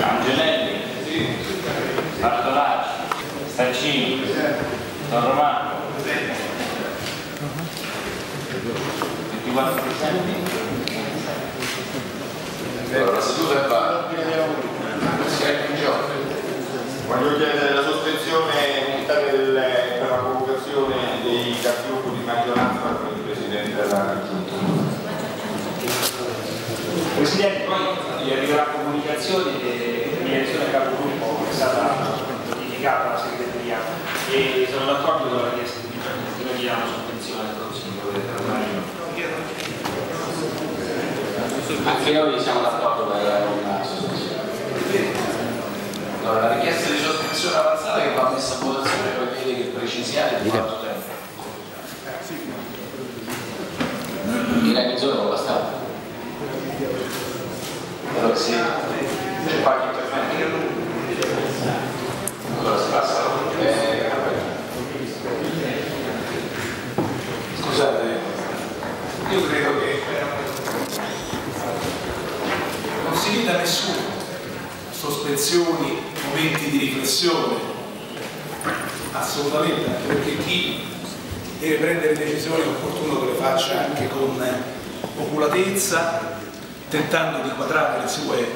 Angelelli, Bartolacci, Stancini, Don Romano, 24 Allora, la seduta è fatta. Si è in gioco. Voglio chiedere la sospensione unitaria del- per la convocazione dei capigruppo di maggioranza per il Presidente della Giunta. Presidente, poi gli arriverà comunicazione che l'elezione capogruppo è stata notificata alla segreteria e sono d'accordo con la richiesta di che noi diamo sospensione al Consiglio per Marino. Anche noi siamo d'accordo per una sospensione. Allora, la richiesta di sospensione avanzata che va messa a votazione prevede che precisiate di quanto tempo? Direi mezz'ora può bastare. Allora sì, c'è qualche intervento? Allora si passa. Eh, Scusate, io credo che non si veda nessuno. Sospensioni, momenti di riflessione, assolutamente, anche perché chi deve prendere decisioni è opportuno che le faccia anche con oculatezza, tentando di quadrare le sue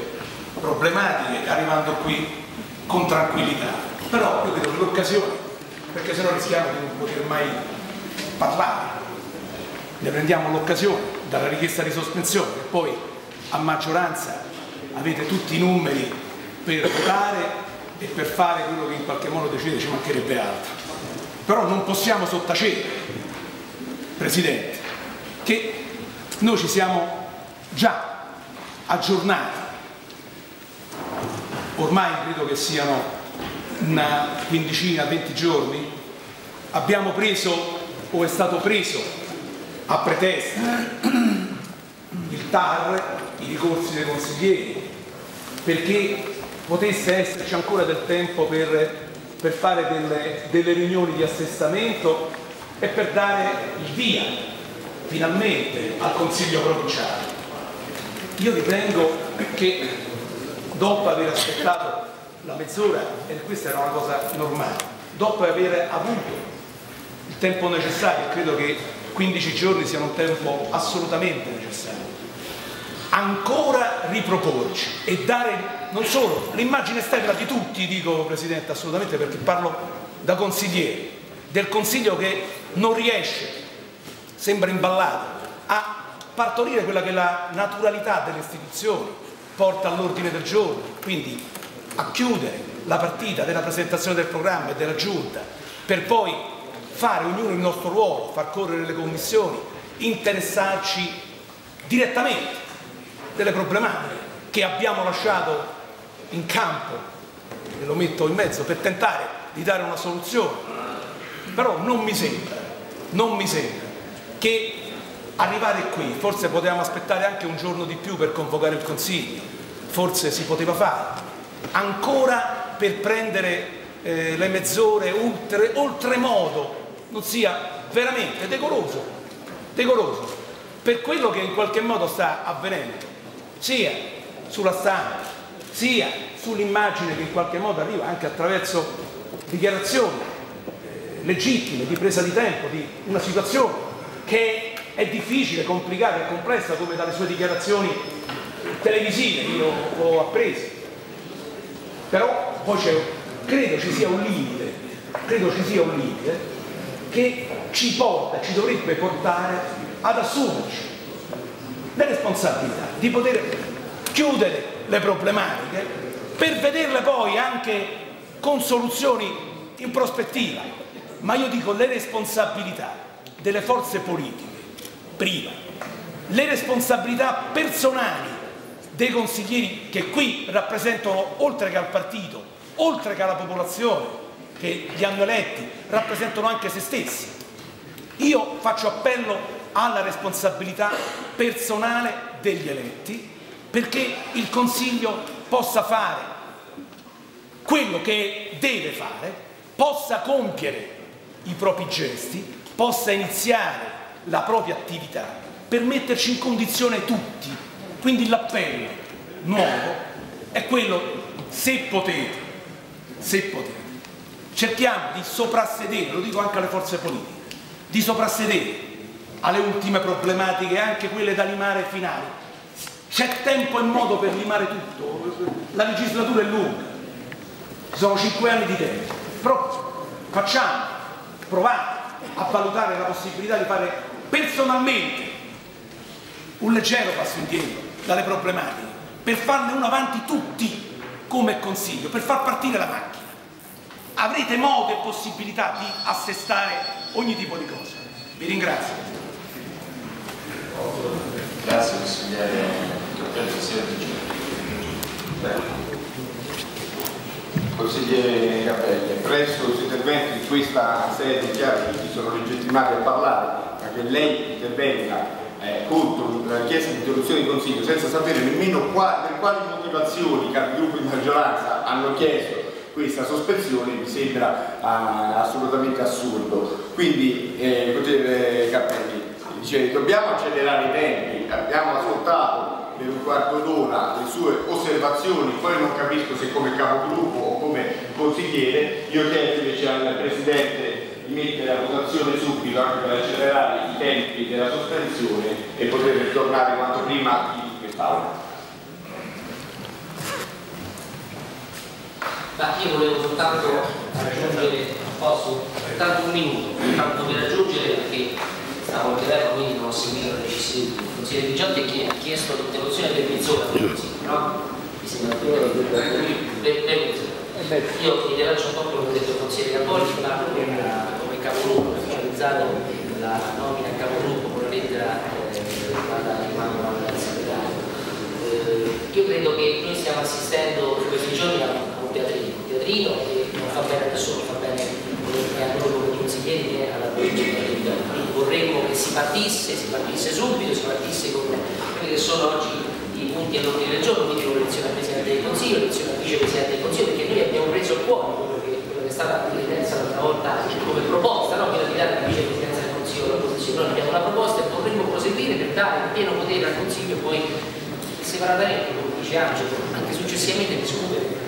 problematiche, arrivando qui con tranquillità. Però io credo che l'occasione, perché sennò rischiamo di non poter mai parlare, ne prendiamo l'occasione dalla richiesta di sospensione e poi a maggioranza avete tutti i numeri per votare e per fare quello che in qualche modo decide ci mancherebbe altro. Però non possiamo sottacere, Presidente, che noi ci siamo già aggiornati, ormai credo che siano una quindicina, venti giorni, abbiamo preso o è stato preso a pretesta il TAR, i ricorsi dei consiglieri, perché potesse esserci ancora del tempo per, per fare delle, delle riunioni di assestamento e per dare il via finalmente al Consiglio provinciale. Io ritengo che dopo aver aspettato la mezz'ora, e questa era una cosa normale, dopo aver avuto il tempo necessario, credo che 15 giorni siano un tempo assolutamente necessario, ancora riproporci e dare non solo l'immagine esterna di tutti, dico Presidente assolutamente perché parlo da consigliere, del Consiglio che non riesce, sembra imballato, a partorire quella che è la naturalità delle istituzioni, porta all'ordine del giorno, quindi a chiudere la partita della presentazione del programma e della giunta, per poi fare ognuno il nostro ruolo, far correre le commissioni, interessarci direttamente delle problematiche che abbiamo lasciato in campo, e lo metto in mezzo, per tentare di dare una soluzione. Però non mi sembra, non mi sembra che arrivare qui, forse potevamo aspettare anche un giorno di più per convocare il Consiglio, forse si poteva fare, ancora per prendere eh, le mezz'ore oltre, oltremodo, non sia veramente decoroso, decoroso, per quello che in qualche modo sta avvenendo, sia sulla stampa, sia sull'immagine che in qualche modo arriva anche attraverso dichiarazioni eh, legittime di presa di tempo di una situazione che è difficile, complicata e complessa come dalle sue dichiarazioni televisive io ho appreso. Però poi credo ci sia un limite, credo ci sia un limite che ci porta, ci dovrebbe portare ad assumerci le responsabilità di poter chiudere le problematiche per vederle poi anche con soluzioni in prospettiva. Ma io dico le responsabilità delle forze politiche, prima, le responsabilità personali dei consiglieri che qui rappresentano, oltre che al partito, oltre che alla popolazione che li hanno eletti, rappresentano anche se stessi. Io faccio appello alla responsabilità personale degli eletti perché il Consiglio possa fare quello che deve fare, possa compiere i propri gesti, possa iniziare la propria attività per metterci in condizione tutti. Quindi l'appello nuovo è quello, se potete, se potete, cerchiamo di soprassedere, lo dico anche alle forze politiche, di soprassedere alle ultime problematiche, anche quelle da limare finali. C'è tempo e modo per limare tutto, la legislatura è lunga, sono cinque anni di tempo, però facciamo, provate a valutare la possibilità di fare personalmente un leggero passo indietro dalle problematiche, per farne uno avanti tutti come consiglio, per far partire la macchina. Avrete modo e possibilità di assestare ogni tipo di cosa. Vi ringrazio. Grazie consigliere Presidente. Consigliere Capelli, presso i suoi interventi in questa sede chiaro che ci sono legittimati a parlare, che lei intervenga eh, contro la richiesta di interruzione di consiglio senza sapere nemmeno qua, per quali motivazioni i capigruppo di maggioranza hanno chiesto questa sospensione mi sembra ah, assolutamente assurdo. Quindi, eh, consigliere Cappelli, dice, dobbiamo accelerare i tempi, abbiamo ascoltato per un quarto d'ora le sue osservazioni, poi non capisco se come capogruppo o come consigliere, io chiedo invece al Presidente di mettere a votazione subito anche per accelerare i tempi della sospensione e poter tornare quanto prima in quest'Aula. Ma io volevo soltanto aggiungere, posso, soltanto un minuto, soltanto per aggiungere perché stavo al telefono quindi non ho seguito la decisione del consigliere Vigiotti che ha chiesto l'interruzione per mezz'ora del consiglio, no? Mi sembra per, per mezz'ora. Io mi rilascio un po' quello che ha detto il consigliere Capolli, parlo come capogruppo, ufficializzato la nomina capogruppo con la lettera eh, da Emanuele al segretario. Eh, io credo che noi stiamo assistendo in questi giorni a un teatrino, un teatrino che non fa bene a nessuno, fa bene né a noi come consiglieri né alla politica quindi vorremmo che si partisse, si partisse subito, si partisse con quelli che sono oggi i punti all'ordine del giorno, quindi con l'elezione al Presidente del Consiglio, l'elezione al Vicepresidente del Consiglio, perché noi abbiamo preso a cuore quello che, quello che è stata l'altra volta come proposta, no? quella di dare la Vicepresidenza del Consiglio all'opposizione. Noi abbiamo una proposta e vorremmo proseguire per dare pieno potere al Consiglio poi separatamente, come dice Angelo, anche successivamente discutere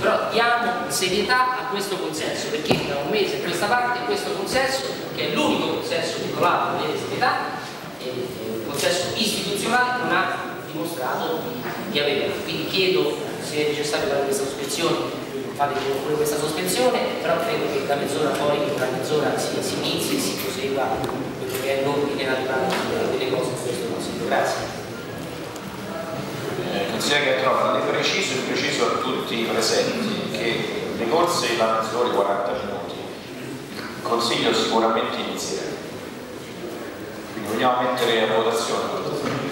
però diamo serietà a questo consenso, perché da un mese a questa parte questo consenso, che è l'unico consenso titolato delle serietà, è un consenso istituzionale, non ha dimostrato di, averla. Quindi chiedo se è necessario fare questa sospensione, fate pure questa sospensione, però credo che da mezz'ora poi, tra mezz'ora si, si inizi e si prosegua quello che è l'ordine naturale delle cose in questo consiglio. Grazie. Eh, che trova di preciso e preciso a tutti i presenti che le corse vanno solo 40 minuti il consiglio sicuramente inizierà quindi vogliamo mettere a votazione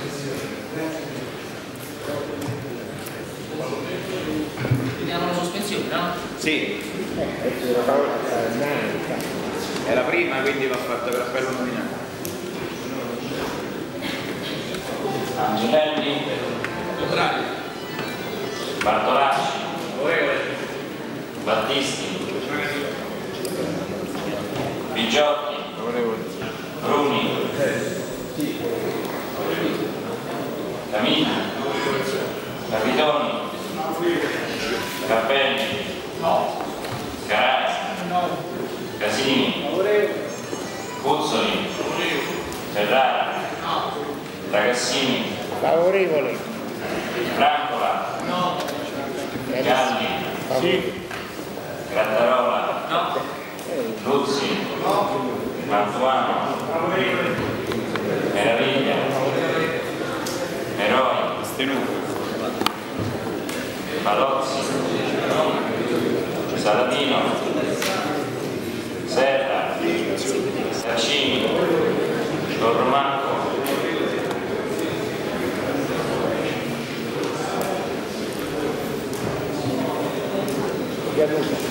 Vediamo la sospensione, no? Sì, è la prima quindi va fatta per appello nominale. Angelelli, Contrario. Bartolacci, Battisti, Bigiotti, Bruni, Camini, Capitoni, Cappelli, Carazzi, Casini, Cuzzoli, Ferrara, Ragazzini, Favorevole. Francola, Galli, Grattarola, Luzzi, Mantuano, Meraviglia, Eroi, Palozzi, Saladino, Serra, Taccini, Torromacco, Pianuto.